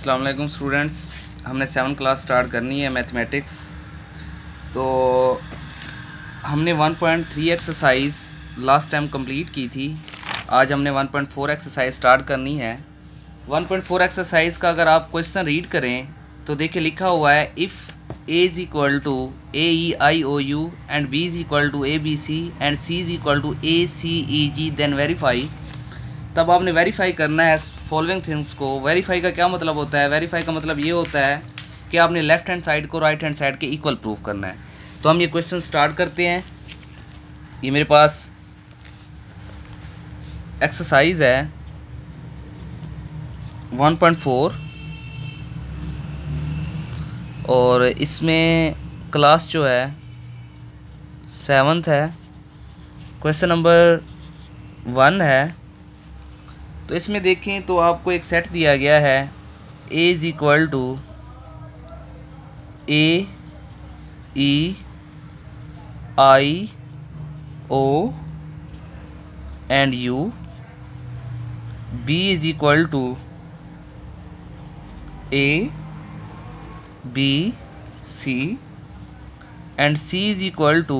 Aslam students हमने seven class start करनी है मैथमेटिक्स तो हमने 1.3 एक्सरसाइज लास्ट टाइम कंप्लीट की थी. आज हमने 1.4 एक्सरसाइज स्टार्ट करनी है. 1.4 एक्सरसाइज का अगर आप क्वेश्चन रीड करें तो देखिए लिखा हुआ है if A is equal to A E I O U and B is equal to A B C and C is equal to A C E G then verify तब आपने verify करना है फॉलोइंग थिंग्स को verify का क्या मतलब होता है? वेरीफाई का मतलब ये होता है कि आपने लेफ़्ट हैंड साइड को राइट हैंड साइड के इक्वल प्रूफ करना है। तो हम ये क्वेश्चन स्टार्ट करते हैं। ये मेरे पास एक्सरसाइज है। 1.4 और इसमें क्लास जो है सेवन्थ है। क्वेश्चन नंबर वन है। तो इसमें देखें तो आपको एक सेट दिया गया है. A is equal to A I O and U B is equal to A B C and C is equal to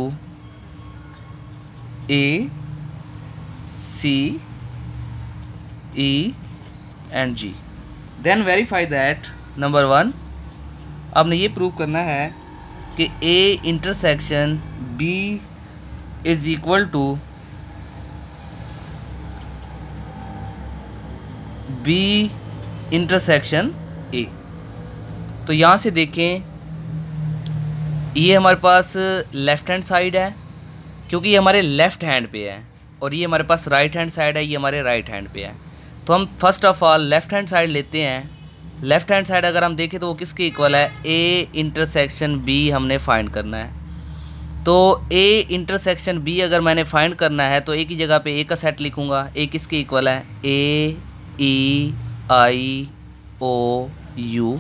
A C E and G. Then verify that, number one आपने ये prove करना है कि A intersection B is equal to B intersection A तो यहाँ से देखें, ये हमारे पास लेफ़्ट हैंड साइड है, क्योंकि ये हमारे लेफ़्ट हैंड पे है, और ये हमारे पास राइट हैंड साइड है, ये हमारे राइट हैंड पे है तो हम first of all left hand side लेते हैं। लेफ़्ट हैंड साइड अगर हम देखें तो वो किसके इक्वल है? ए इंटरसेक्शन बी हमने फाइंड करना है। तो ए इंटरसेक्शन बी अगर मैंने फाइंड करना है तो ए की जगह पे ए का सेट लिखूँगा। ए किसके इक्वल है? ए E I O you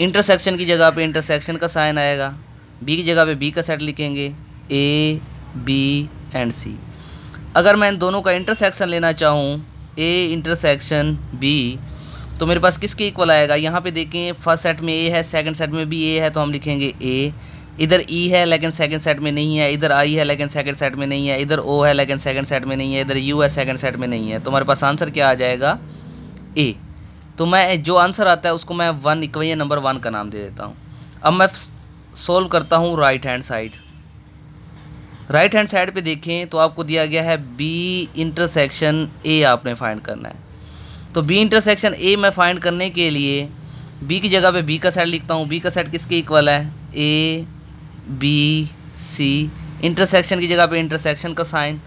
intersection की जगह पे इंटरसेक्शन का साइन आएगा। बी की जगह पे बी का सेट लिखेंगे। ए बी एंड सी अगर मैं इन दोनों का इंटरसेक्शन लेना चाहूँ ए इंटरसेक्शन बी तो मेरे पास किसके इक्वल आएगा? यहाँ पे देखें फ़र्स्ट सेट में ए है सेकंड सेट में भी ए है तो हम लिखेंगे ए इधर ई e है, लेकिन सेकंड सेट में नहीं है। इधर आई है, लेकिन सेकंड सेट में नहीं है। इधर ओ है, लेकिन सेकंड सेट में नहीं है। इधर यू है सेकंड सेट में नहीं है। तो हमारे पास आंसर क्या आ जाएगा? ए तो मैं, जो आंसर आता है, उसको मैं वन इक्वेशन नंबर वन का नाम दे देता हूँ। अब मैं सोल्व करता हूँ right hand side right hand side पे देखें तो आपको दिया गया है बी इंटरसेक्शन ए आपने फाइंड करना है। तो बी इंटरसेक्शन ए मैं फाइंड करने के लिए बी की जगह पे बी का सेट लिखता हूँ। बी का सेट किसके इक्वल है? ए बी सी इंटरसेक्शन की जगह पे इंटरसेक्शन का साइन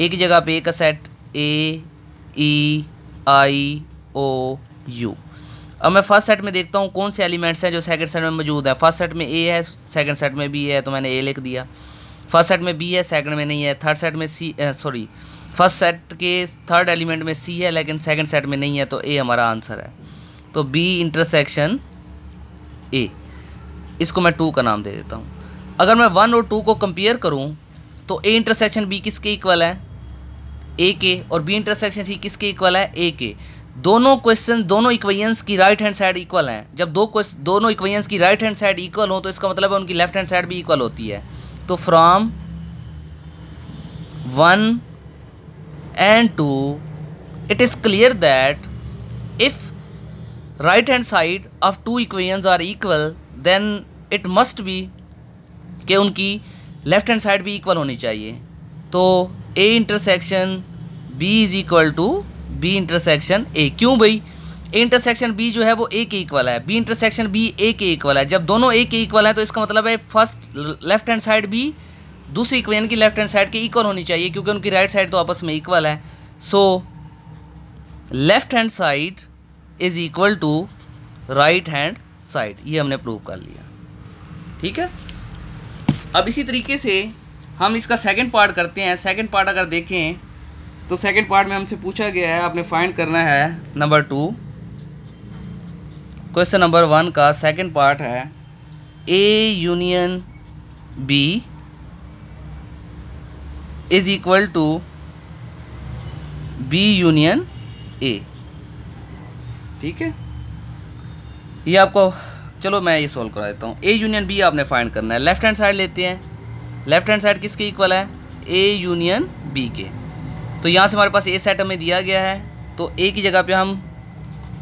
ए की जगह पे ए का set A E I O you अब मैं फ़र्स्ट सेट में देखता हूँ कौन से एलिमेंट्स हैं जो सेकंड सेट में मौजूद है। फ़र्स्ट सेट में ए है सेकंड सेट में बी है तो मैंने ए लिख दिया। फ़र्स्ट सेट में बी है सेकंड में नहीं है थर्ड सेट में सी सॉरी फ़र्स्ट सेट के थर्ड एलिमेंट में सी है, लेकिन सेकंड सेट में नहीं है तो ए हमारा आंसर है। तो बी इंटरसेक्शन ए इसको मैं टू का नाम दे देता हूँ। अगर मैं वन और टू को कंपेयर करूँ तो ए इंटरसेक्शन बी किसके इक्वल है? ए के, और बी इंटरसेक्शन सी किसके इक्वल है? ए के। दोनों क्वेश्चन दोनों इक्वेशंस की राइट हैंड साइड इक्वल हैं। जब दो क्वेश्चन दोनों इक्वेशंस की राइट हैंड साइड इक्वल हो तो इसका मतलब है उनकी लेफ़्ट हैंड साइड भी इक्वल होती है। तो from one and two it is clear that if right hand side of two equations are equal then it must be कि उनकी लेफ़्ट हैंड साइड भी इक्वल होनी चाहिए। तो A intersection B is equal to B intersection A क्यों भाई? Intersection B जो है वो ए के इक्वल है, बी इंटरसेक्शन बी ए के इक्वल है। जब दोनों ए के इक्वल है तो इसका मतलब है फ़र्स्ट लेफ़्ट हैंड साइड भी दूसरी इक्वेशन की लेफ़्ट हैंड साइड के इक्वल होनी चाहिए, क्योंकि उनकी राइट साइड तो आपस में इक्वल है। So left hand side is equal to right hand side ये हमने प्रूव कर लिया। ठीक है? अब इसी तरीके से हम इसका सेकंड पार्ट करते हैं। सेकंड पार्ट अगर देखें तो सेकंड पार्ट में हमसे पूछा गया है, आपने फाइंड करना है number two question number one का सेकंड पार्ट है A union B is equal to B union A ठीक है? ये आपको, चलो मैं ये सॉल्व करा देता हूँ। ए यूनियन बी आपने फाइंड करना है। लेफ़्ट हैंड साइड लेते हैं। लेफ़्ट हैंड साइड किसके इक्वल है? ए यूनियन बी के। तो यहाँ से हमारे पास ए सेट हमें दिया गया है। तो ए की जगह पे हम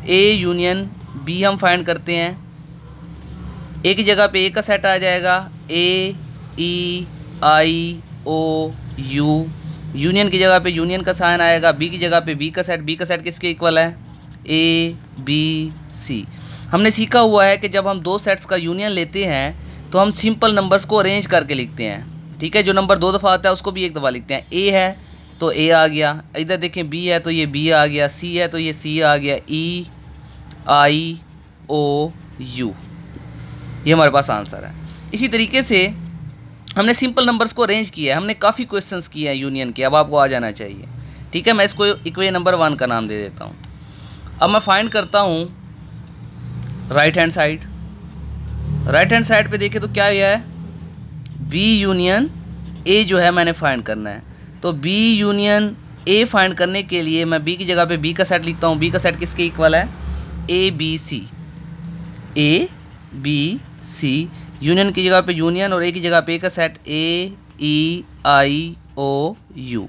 ए यूनियन बी हम फाइंड करते हैं। एक जगह पे ए का सेट आ जाएगा। ए E I O you union की जगह पे यूनियन का साइन आएगा। बी की जगह पे बी का सेट बी का सेट किसके इक्वल है? ए बी सी हमने सीखा हुआ है कि जब हम दो सेट्स का यूनियन लेते हैं तो हम सिंपल नंबर्स को अरेंज करके लिखते हैं। ठीक है? जो नंबर दो दफ़ा आता है, उसको भी एक दफ़ा लिखते हैं। ए है तो ए आ गया। इधर देखें बी है तो ये बी आ गया। सी है तो ये सी आ गया। E I O U. ये हमारे पास आंसर है। इसी तरीके से हमने सिंपल नंबर्स को अरेंज किया है। हमने काफ़ी क्वेश्चंस किए हैं यूनियन के। अब आपको आ जाना चाहिए। ठीक है, मैं इसको इक्वे नंबर वन का नाम दे देता हूँ। अब मैं फाइंड करता हूँ right hand side right hand side पे देखें तो क्या यह है? बी यूनियन ए जो है मैंने फाइंड करना है। तो बी यूनियन ए फाइंड करने के लिए मैं बी की जगह पे बी का सेट लिखता हूँ। बी का सेट किसके इक्वल है? A B C A B C union की जगह पे यूनियन और ए की जगह पे ए का set A E I O you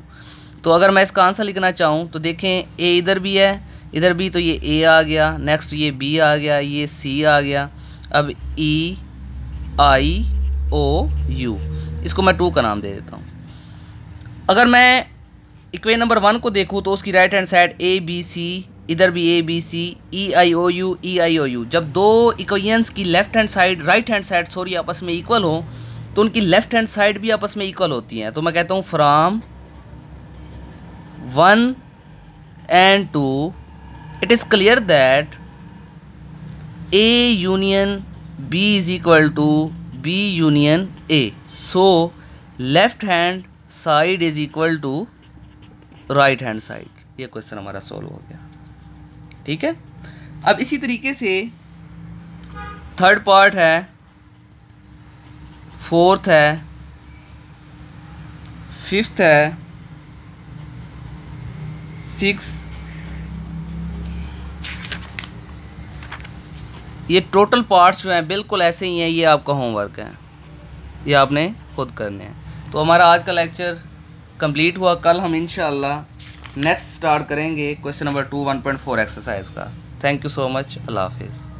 तो अगर मैं इसका आंसर लिखना चाहूँ तो देखें ए इधर भी है, इधर भी तो ये ए आ गया नेक्स्ट ये बी आ गया, ये सी आ गया. अब ई आई ओ यू इसको मैं टू का नाम दे देता हूँ. अगर मैं इक्वे नंबर वन को देखूँ तो उसकी right hand side A B C इधर भी A B C E I O U E I O U जब दो इक्वेशंस की left hand side right hand side sorry आपस में इक्वल हो तो उनकी लेफ़्ट हैंड साइड भी आपस में इक्वल होती हैं। तो मैं कहता हूँ from one and two it is clear that A union B is equal to B union A so left hand side is equal to right hand side ये क्वेश्चन हमारा सॉल्व हो गया। ठीक है? अब इसी तरीके से थर्ड पार्ट है फोर्थ है फिफ्थ है सिक्स ये टोटल पार्ट्स जो हैं, बिल्कुल ऐसे ही हैं, ये आपका होमवर्क है। ये आपने खुद करने हैं। तो हमारा आज का लेक्चर कंप्लीट हुआ। कल हम, इंशाल्लाह नेक्स्ट स्टार्ट करेंगे question number two one point four exercise का. थैंक यू सो मच अल्लाह हाफिज़